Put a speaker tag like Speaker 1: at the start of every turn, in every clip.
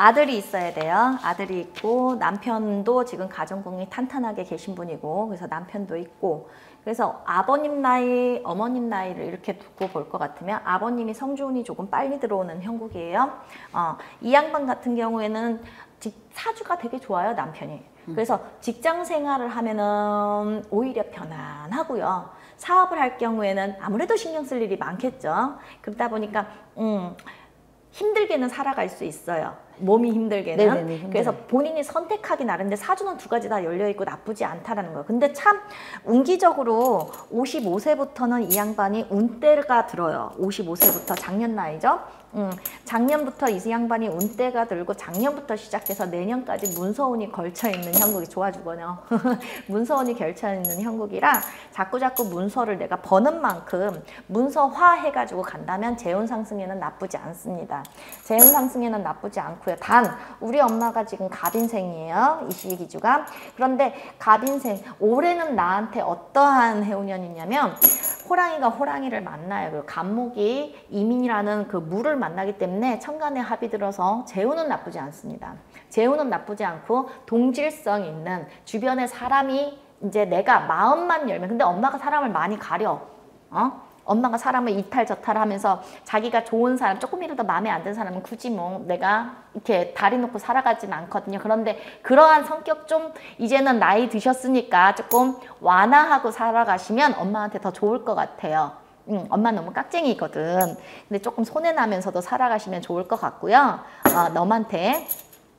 Speaker 1: 아들이 있어야 돼요. 아들이 있고 남편도 지금 가정공이 탄탄하게 계신 분이고 그래서 남편도 있고 그래서 아버님 나이, 어머님 나이를 이렇게 두고 볼 것 같으면 아버님이 성주운이 조금 빨리 들어오는 형국이에요. 어, 이 양반 같은 경우에는 사주가 되게 좋아요, 남편이. 그래서 직장 생활을 하면은 오히려 편안하고요. 사업을 할 경우에는 아무래도 신경 쓸 일이 많겠죠. 그러다 보니까 음, 힘들게는 살아갈 수 있어요. 몸이 힘들게는. 네네네, 그래서 본인이 선택하기 나름인데 사주는 두 가지 다 열려 있고 나쁘지 않다라는 거예요. 근데 참 운기적으로 55세부터는 이 양반이 운때가 들어요. 55세부터 작년 나이죠. 음, 작년부터 이 양반이 운때가 들고 작년부터 시작해서 내년까지 문서운이 걸쳐 있는 형국이 좋아주거든요. 문서운이 걸쳐 있는 형국이라 자꾸 자꾸 문서를 내가 버는 만큼 문서화 해가지고 간다면 재운 상승에는 나쁘지 않습니다. 재운 상승에는 나쁘지 않고요. 단 우리 엄마가 지금 갑인생이에요. 이 시기주가. 그런데 갑인생 올해는 나한테 어떠한 해운년이냐면 호랑이가 호랑이를 만나요. 그리고 간목이 이민이라는 그 물을 만나기 때문에 천간에 합이 들어서 재우는 나쁘지 않습니다. 재우는 나쁘지 않고 동질성 있는 주변에 사람이 이제 내가 마음만 열면 근데 엄마가 사람을 많이 가려. 어? 엄마가 사람을 이탈저탈하면서 자기가 좋은 사람 조금이라도 마음에 안 드는 사람은 굳이 뭐 내가 이렇게 다리 놓고 살아가진 않거든요. 그런데 그러한 성격 좀 이제는 나이 드셨으니까 조금 완화하고 살아가시면 엄마한테 더 좋을 것 같아요. 응, 엄마 너무 깍쟁이거든. 근데 조금 손해나면서도 살아가시면 좋을 것 같고요. 어, 너한테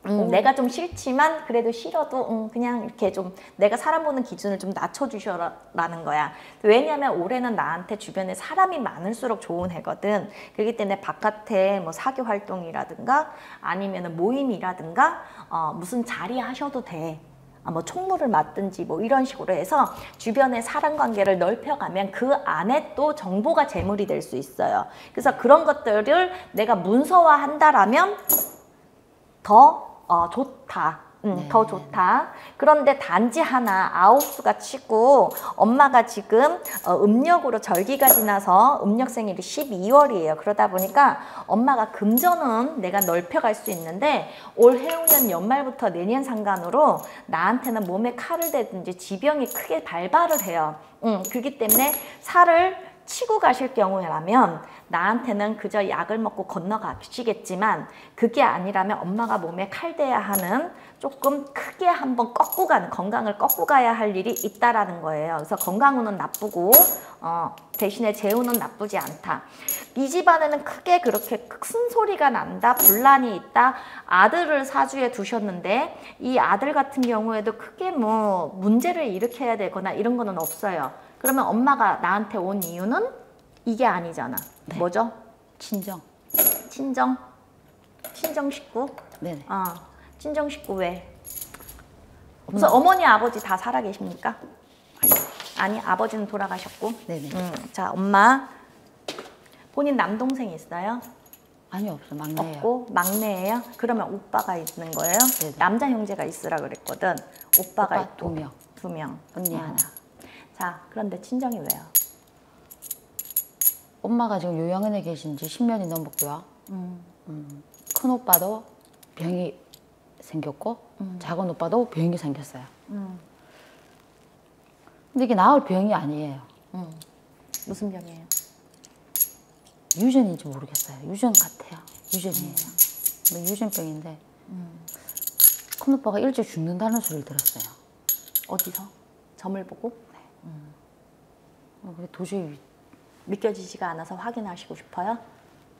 Speaker 1: 음, 내가 좀 싫지만 그래도 싫어도 음, 그냥 이렇게 좀 내가 사람 보는 기준을 좀 낮춰주셔라는 거야. 왜냐하면 올해는 나한테 주변에 사람이 많을수록 좋은 해거든. 그렇기 때문에 바깥에 뭐 사교 활동이라든가 아니면 모임이라든가 어, 무슨 자리 하셔도 돼. 아, 뭐 총무를 맡든지 뭐 이런 식으로 해서 주변의 사람 관계를 넓혀가면 그 안에 또 정보가 재물이 될 수 있어요. 그래서 그런 것들을 내가 문서화한다라면 더 어, 좋다. 음, 네. 더 좋다. 그런데 단지 하나 아홉 수가 치고 엄마가 지금 어, 음력으로 절기가 지나서 음력 생일이 12월이에요. 그러다 보니까 엄마가 금전은 내가 넓혀갈 수 있는데 올 해운년 연말부터 내년 상간으로 나한테는 몸에 칼을 대든지 지병이 크게 발발을 해요. 음, 그렇기 때문에 살을 치고 가실 경우라면 나한테는 그저 약을 먹고 건너가시겠지만 그게 아니라면 엄마가 몸에 칼대야 하는 조금 크게 한번 꺾고 가는 건강을 꺾고 가야 할 일이 있다라는 거예요. 그래서 건강운은 나쁘고 어, 대신에 재운은 나쁘지 않다. 이 집안에는 크게 그렇게 큰 소리가 난다, 분란이 있다. 아들을 사주에 두셨는데 이 아들 같은 경우에도 크게 뭐 문제를 일으켜야 되거나 이런 거는 없어요. 그러면 엄마가 나한테 온 이유는 이게 아니잖아. 네. 뭐죠?
Speaker 2: 친정.
Speaker 1: 친정? 친정 식구?
Speaker 2: 네.
Speaker 1: 어, 친정 식구 왜? 우선 어머니 아버지 다 살아 계십니까?
Speaker 2: 아니.
Speaker 1: 아니 아버지는 돌아가셨고.
Speaker 2: 네네.
Speaker 1: 음, 자 엄마 본인 남동생 있어요?
Speaker 2: 아니 없어 막내예요.
Speaker 1: 없고 막내예요? 그러면 오빠가 있는 거예요?
Speaker 2: 네네.
Speaker 1: 남자 형제가 있으라 그랬거든. 오빠가
Speaker 2: 오빠
Speaker 1: 있고
Speaker 2: 두 명.
Speaker 1: 두 명.
Speaker 2: 언니
Speaker 1: 어.
Speaker 2: 하나.
Speaker 1: 자 그런데 친정이 왜요?
Speaker 2: 엄마가 지금 요양원에 계신 지 10년이 넘었고요.
Speaker 1: 음.
Speaker 2: 음, 큰 오빠도 병이 생겼고 작은 오빠도 병이 생겼어요.
Speaker 1: 음.
Speaker 2: 근데 이게 나을 병이 아니에요.
Speaker 1: 음. 무슨 병이에요?
Speaker 2: 유전인지 모르겠어요. 유전 같아요. 유전이에요. 뭐 유전병인데 큰 오빠가 일찍 죽는다는 소리를 들었어요.
Speaker 1: 어디서? 점을 보고?
Speaker 2: 어, 그게 도저히
Speaker 1: 믿겨지지가 않아서 확인하시고 싶어요?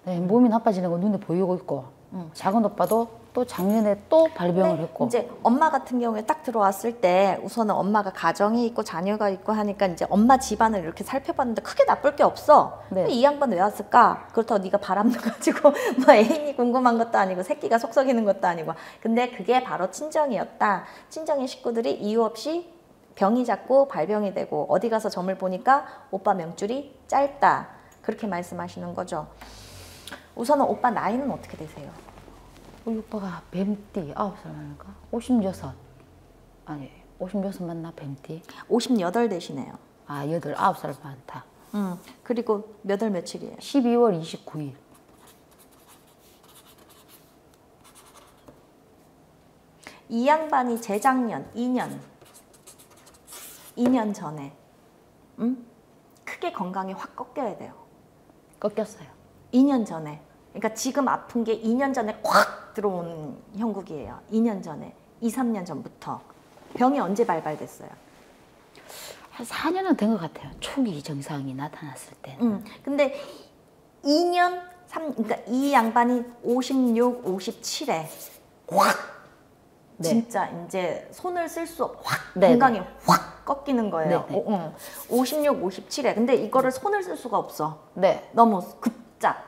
Speaker 2: 네, 몸이 나빠지는 거 눈에 보이고 있고
Speaker 1: 음.
Speaker 2: 작은 오빠도 또 작년에 또 발병을
Speaker 1: 근데
Speaker 2: 했고
Speaker 1: 이제 엄마 같은 경우에 딱 들어왔을 때 우선은 엄마가 가정이 있고 자녀가 있고 하니까 이제 엄마 집안을 이렇게 살펴봤는데 크게 나쁠 게 없어.
Speaker 2: 네.
Speaker 1: 근데 이 양반 왜 왔을까? 그렇다고 네가 바람 가지고 뭐 애인이 궁금한 것도 아니고 새끼가 속썩이는 것도 아니고. 근데 그게 바로 친정이었다. 친정의 식구들이 이유 없이 병이 잡고 발병이 되고 어디 가서 점을 보니까 오빠 명줄이 짧다. 그렇게 말씀하시는 거죠. 우선은 오빠 나이는 어떻게 되세요?
Speaker 2: 우리 오빠가 뱀띠 아홉 살 많을까? 56 아니 56 맞나 뱀띠?
Speaker 1: 58 되시네요.
Speaker 2: 아 여덟 아홉 살 많다.
Speaker 1: 음, 그리고 몇 월 며칠이에요?
Speaker 2: 12월 29일
Speaker 1: 이 양반이 재작년 2년 2년 전에 음? 크게 건강이 확 꺾여야 돼요.
Speaker 2: 꺾였어요.
Speaker 1: 2년 전에. 그러니까 지금 아픈 게 2년 전에 콱 들어온 형국이에요. 2년 전에. 2, 3년 전부터. 병이 언제 발발됐어요?
Speaker 2: 한 4년은 된 것 같아요. 초기 증상이 나타났을 때.
Speaker 1: 음. 근데 2년 3 그러니까 이 양반이 56, 57에 확
Speaker 2: 네.
Speaker 1: 진짜 이제 손을 쓸 수 없, 확
Speaker 2: 네,
Speaker 1: 건강이 확 꺾이는 거예요.
Speaker 2: 네, 네.
Speaker 1: 오, 응. 56, 57에. 근데 이거를 손을 쓸 수가 없어.
Speaker 2: 네.
Speaker 1: 너무 급작.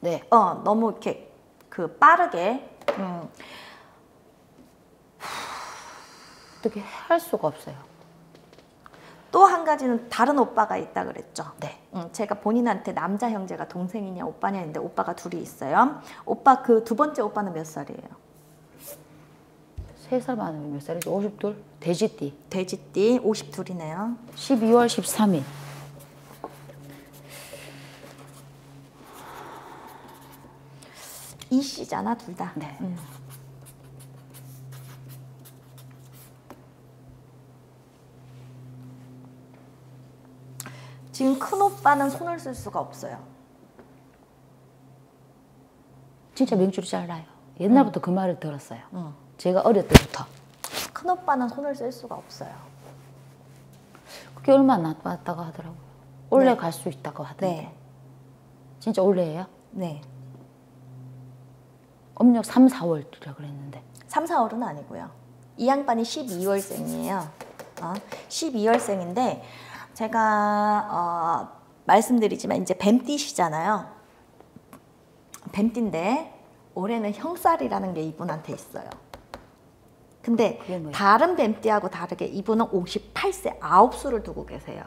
Speaker 2: 네.
Speaker 1: 어, 너무 이렇게 그 빠르게. 음.
Speaker 2: 어떻게 할 수가 없어요.
Speaker 1: 또 한 가지는 다른 오빠가 있다 그랬죠.
Speaker 2: 네.
Speaker 1: 음, 제가 본인한테 남자 형제가 동생이냐 오빠냐 했는데 오빠가 둘이 있어요. 오빠 그 두 번째 오빠는 몇 살이에요?
Speaker 2: 세살 많으면 몇 살이죠? 52? 돼지띠.
Speaker 1: 돼지띠 52이네요.
Speaker 2: 12월 13일.
Speaker 1: 이씨잖아 둘 다.
Speaker 2: 네.
Speaker 1: 음. 지금 큰 오빠는 손을 쓸 수가 없어요.
Speaker 2: 진짜 명줄이 잘라요. 옛날부터 그 말을 들었어요.
Speaker 1: 음.
Speaker 2: 제가 어릴 때부터.
Speaker 1: 큰 오빠는 손을 쓸 수가 없어요.
Speaker 2: 그게 얼마 안 남았다고 하더라고요. 올해
Speaker 1: 네.
Speaker 2: 갈수 있다고 하던데.
Speaker 1: 네.
Speaker 2: 진짜 올해예요?
Speaker 1: 네.
Speaker 2: 음력 3, 4월이라 그랬는데.
Speaker 1: 3, 4월은 아니고요. 이 양반이 12월생이에요. 어? 12월생인데 제가 어, 말씀드리지만 이제 뱀띠시잖아요. 뱀띠인데 올해는 형살이라는 게 이분한테 있어요. 근데? 다른 뱀띠하고 다르게 이분은 58세 아홉 수를 두고 계세요.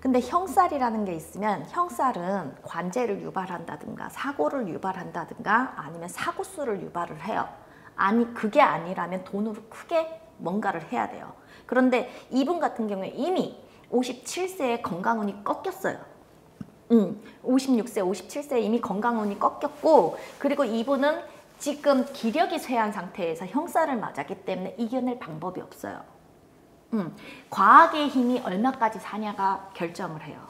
Speaker 1: 근데 형살이라는 게 있으면 형살은 관제를 유발한다든가 사고를 유발한다든가 아니면 사고수를 유발을 해요. 아니 그게 아니라면 돈으로 크게 뭔가를 해야 돼요. 그런데 이분 같은 경우에 이미 57세에 건강운이 꺾였어요. 음, 56세, 57세 이미 건강운이 꺾였고 그리고 이분은 지금 기력이 쇠한 상태에서 형살을 맞았기 때문에 이겨낼 방법이 없어요. 음, 과학의 힘이 얼마까지 사냐가 결정을 해요.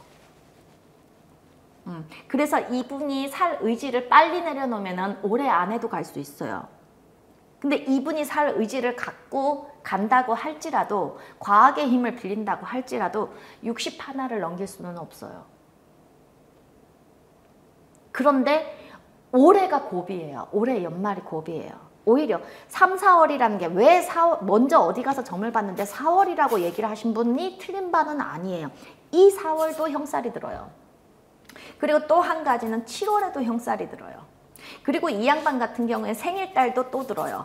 Speaker 1: 음, 그래서 이분이 살 의지를 빨리 내려놓으면 올해 안에도 갈 수 있어요. 근데 이분이 살 의지를 갖고 간다고 할지라도 과학의 힘을 빌린다고 할지라도 60 하나를 넘길 수는 없어요. 그런데 올해가 고비예요. 올해 연말이 고비예요. 오히려 3, 4월이라는 게 왜 4월, 먼저 어디 가서 점을 봤는데 4월이라고 얘기를 하신 분이 틀린 바는 아니에요. 이 4월도 형살이 들어요. 그리고 또 한 가지는 7월에도 형살이 들어요. 그리고 이 양반 같은 경우에 생일달도 또 들어요.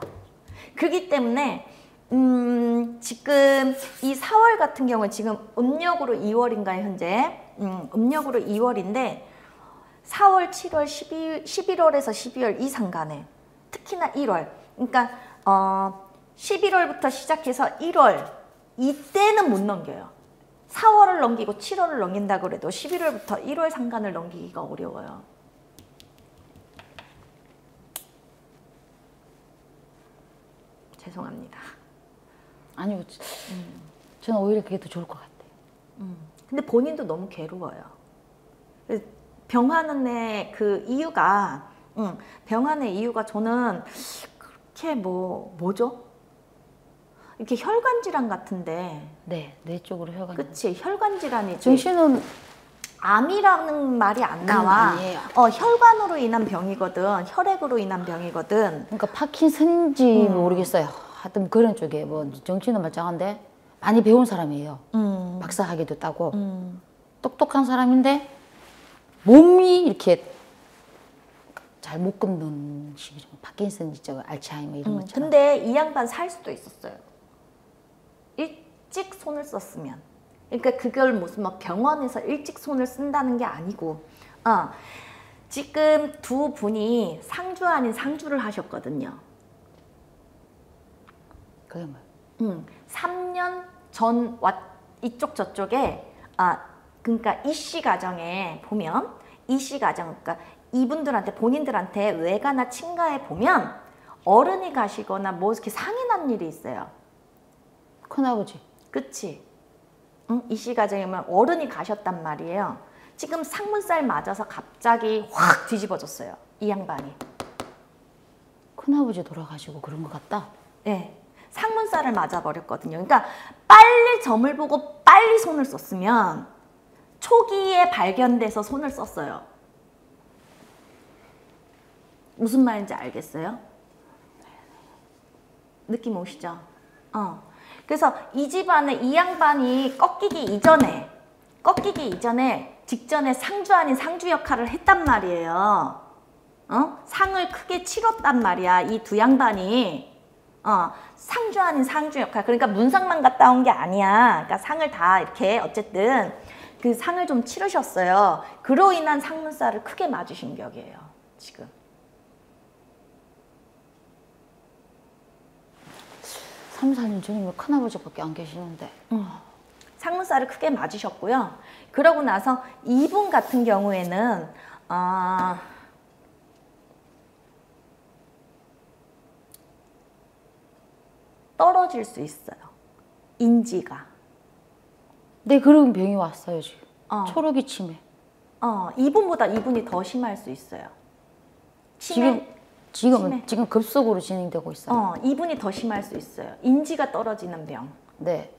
Speaker 1: 그렇기 때문에 음, 지금 이 4월 같은 경우에 지금 음력으로 2월인가요, 현재? 음, 음력으로 2월인데 4월, 7월, 12, 11월에서 12월 이 상간에 특히나 1월 그러니까 어, 11월부터 시작해서 1월 이때는 못 넘겨요. 4월을 넘기고 7월을 넘긴다 그래도 11월부터 1월 상간을 넘기기가 어려워요. 죄송합니다.
Speaker 2: 아니요. 저는 오히려 그게 더 좋을 것 같아요.
Speaker 1: 근데 본인도 너무 괴로워요. 병하는 애그 이유가, 응, 병하는 이유가 저는 그렇게 뭐, 뭐죠? 이렇게 혈관 질환 같은데,
Speaker 2: 네, 내 쪽으로 혈관.
Speaker 1: 그치? 혈관 질환이지.
Speaker 2: 정신은
Speaker 1: 암이라는 말이 안 나와.
Speaker 2: 아니에요.
Speaker 1: 어, 혈관으로 인한 병이거든. 혈액으로 인한 병이거든.
Speaker 2: 그러니까 파킨슨지 모르겠어요. 하여튼 그런 쪽에 뭐 정치는 말짱한데 많이 배운 사람이에요.
Speaker 1: 음,
Speaker 2: 박사학위도 따고
Speaker 1: 음,
Speaker 2: 똑똑한 사람인데 몸이 이렇게 잘못 걷는 식이죠. 파킨슨 지적 알츠하이머 이런
Speaker 1: 음.
Speaker 2: 것처럼.
Speaker 1: 근데 이 양반 살 수도 있었어요. 일찍 손을 썼으면. 그러니까 그걸 무슨 막 병원에서 일찍 손을 쓴다는 게 아니고, 어, 지금 두 분이 상주 아닌 상주를 하셨거든요.
Speaker 2: 그게 뭐
Speaker 1: 음, 3년 전 왔, 이쪽 저쪽에 아 그러니까 이씨 가정에 보면 이씨 가정 그러니까 이분들한테 본인들한테 외가나 친가에 보면 어른이 가시거나 뭐 이렇게 상이 난 일이 있어요.
Speaker 2: 큰아버지.
Speaker 1: 그치? 응? 이씨 가정이면 어른이 가셨단 말이에요. 지금 상문살 맞아서 갑자기 확 뒤집어졌어요. 이 양반이.
Speaker 2: 큰아버지 돌아가시고 그런 것 같다.
Speaker 1: 네. 상문살을 맞아버렸거든요. 그러니까 빨리 점을 보고 빨리 손을 썼으면 초기에 발견돼서 손을 썼어요. 무슨 말인지 알겠어요? 느낌 오시죠? 어. 그래서 이 집안에 이 양반이 꺾이기 이전에 꺾이기 이전에 직전에 상주 아닌 상주 역할을 했단 말이에요. 어? 상을 크게 치렀단 말이야. 이 두 양반이. 어, 상주 아닌 상주 역할. 그러니까 문상만 갔다 온 게 아니야. 그러니까 상을 다 이렇게 어쨌든 그 상을 좀 치르셨어요. 그로 인한 상문살을 크게 맞으신 격이에요. 지금.
Speaker 2: 삼 4년 전이면 큰아버지밖에 안 계시는데.
Speaker 1: 상문살을 크게 맞으셨고요. 그러고 나서 이분 같은 경우에는 어, 떨어질 수 있어요. 인지가.
Speaker 2: 네, 그런 병이 왔어요, 지금.
Speaker 1: 어.
Speaker 2: 초록이 치매.
Speaker 1: 어, 이분보다 이분이 더 심할 수 있어요. 치매?
Speaker 2: 지금 지금은
Speaker 1: 치매.
Speaker 2: 지금 급속으로 진행되고 있어요.
Speaker 1: 어, 이분이 더 심할 수 있어요. 인지가 떨어지는 병.
Speaker 2: 네.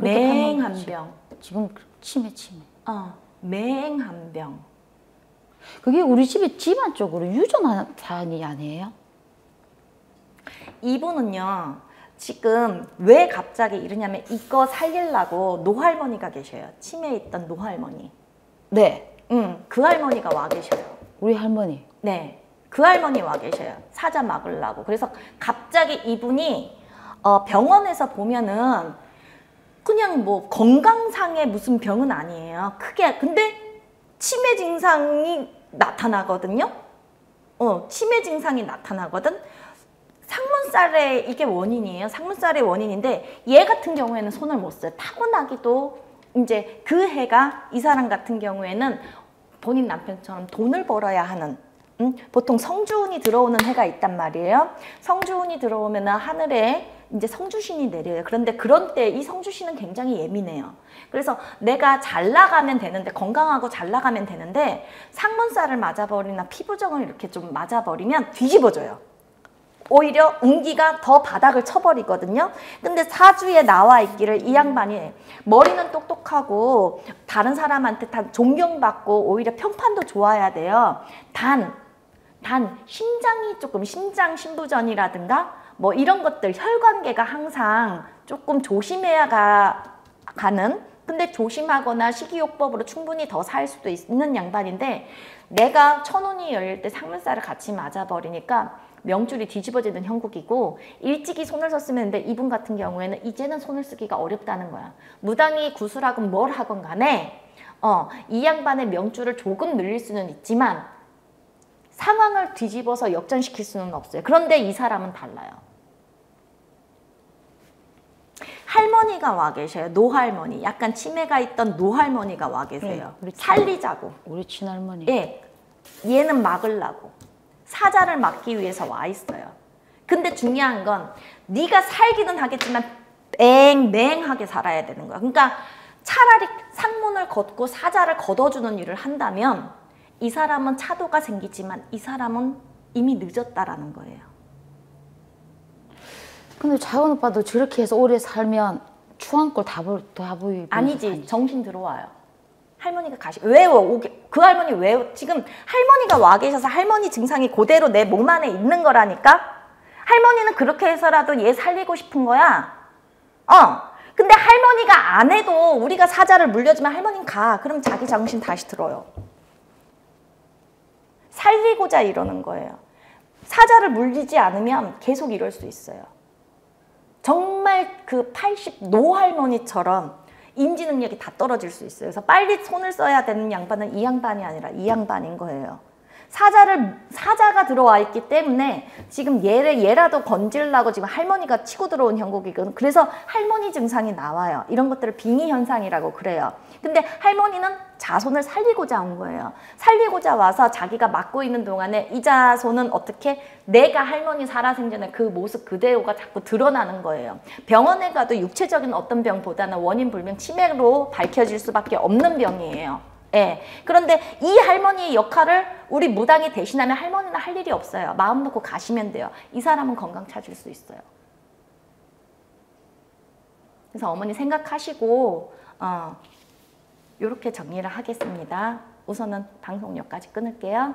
Speaker 1: 맹한. 병.
Speaker 2: 지금 치매 치매.
Speaker 1: 어, 맹한 병.
Speaker 2: 그게 우리 집에 집안 쪽으로 유전한 사안이 아니에요?
Speaker 1: 이분은요, 지금 왜 갑자기 이러냐면 이거 살리려고 노할머니가 계셔요. 치매에 있던 노할머니.
Speaker 2: 네.
Speaker 1: 응, 그 할머니가 와 계셔요.
Speaker 2: 우리 할머니.
Speaker 1: 네. 그 할머니 와 계셔요. 사자 막으려고. 그래서 갑자기 이분이 어, 병원에서 보면은 그냥 뭐 건강상의 무슨 병은 아니에요. 크게. 근데 치매 증상이 나타나거든요. 어, 치매 증상이 나타나거든. 상문살의 이게 원인이에요. 상문살의 원인인데 얘 같은 경우에는 손을 못 써요. 타고나기도 이제 그 해가 이 사람 같은 경우에는 본인 남편처럼 돈을 벌어야 하는 음, 보통 성주운이 들어오는 해가 있단 말이에요. 성주운이 들어오면 하늘에 이제 성주신이 내려요. 그런데 그런 때 이 성주신은 굉장히 예민해요. 그래서 내가 잘 나가면 되는데 건강하고 잘 나가면 되는데 상문살을 맞아버리나 피부정을 이렇게 좀 맞아버리면 뒤집어져요. 오히려 운기가 더 바닥을 쳐버리거든요. 근데 사주에 나와 있기를 이 양반이 머리는 똑똑하고 다른 사람한테 다 존경받고 오히려 평판도 좋아야 돼요. 단, 단 심장이 조금 심장 신부전이라든가 뭐 이런 것들 혈관계가 항상 조금 조심해야 가, 가는 근데 조심하거나 식이요법으로 충분히 더 살 수도 있는 양반인데 내가 천운이 열릴 때 상문살을 같이 맞아버리니까 명줄이 뒤집어지는 형국이고 일찍이 손을 썼으면 되는데 이분 같은 경우에는 이제는 손을 쓰기가 어렵다는 거야. 무당이 구슬하건 뭘 하건 간에 어, 이 양반의 명줄을 조금 늘릴 수는 있지만 상황을 뒤집어서 역전시킬 수는 없어요. 그런데 이 사람은 달라요. 할머니가 와 계셔요. 노할머니. 약간 치매가 있던 노할머니가 와 계세요.
Speaker 2: 네, 우리
Speaker 1: 살리자고.
Speaker 2: 우리 친할머니.
Speaker 1: 예. 얘는 막으려고. 사자를 막기 위해서 와 있어요. 근데 중요한 건 네가 살기는 하겠지만 맹맹하게 살아야 되는 거야. 그러니까 차라리 상문을 걷고 사자를 걷어주는 일을 한다면 이 사람은 차도가 생기지만 이 사람은 이미 늦었다라는 거예요.
Speaker 2: 근데 자원 오빠도 저렇게 해서 오래 살면 추한 꼴다 다 보이.
Speaker 1: 아니지 정신 들어와요. 할머니가 가시 왜 오게 그 할머니 왜 지금 할머니가 와 계셔서 할머니 증상이 그대로 내 몸 안에 있는 거라니까 할머니는 그렇게 해서라도 얘 살리고 싶은 거야. 어. 근데 할머니가 안 해도 우리가 사자를 물려주면 할머니는 가. 그럼 자기 정신 다시 들어요. 살리고자 이러는 거예요. 사자를 물리지 않으면 계속 이럴 수 있어요. 정말 그 80 노할머니처럼 인지 능력이 다 떨어질 수 있어요. 그래서 빨리 손을 써야 되는 양반은 이 양반이 아니라 이 양반인 거예요. 사자를 사자가 들어와 있기 때문에 지금 얘를 얘라도 건질라고 지금 할머니가 치고 들어온 형국이거든. 그래서 할머니 증상이 나와요. 이런 것들을 빙의 현상이라고 그래요. 근데 할머니는 자손을 살리고자 온 거예요. 살리고자 와서 자기가 맡고 있는 동안에 이 자손은 어떻게 내가 할머니 살아생전에 그 모습 그대로가 자꾸 드러나는 거예요. 병원에 가도 육체적인 어떤 병보다는 원인 불명 치매로 밝혀질 수밖에 없는 병이에요. 예. 그런데 이 할머니의 역할을 우리 무당이 대신하면 할머니는 할 일이 없어요. 마음 놓고 가시면 돼요. 이 사람은 건강 찾을 수 있어요. 그래서 어머니 생각하시고 어, 이렇게 정리를 하겠습니다. 우선은 방송 여기까지 끊을게요.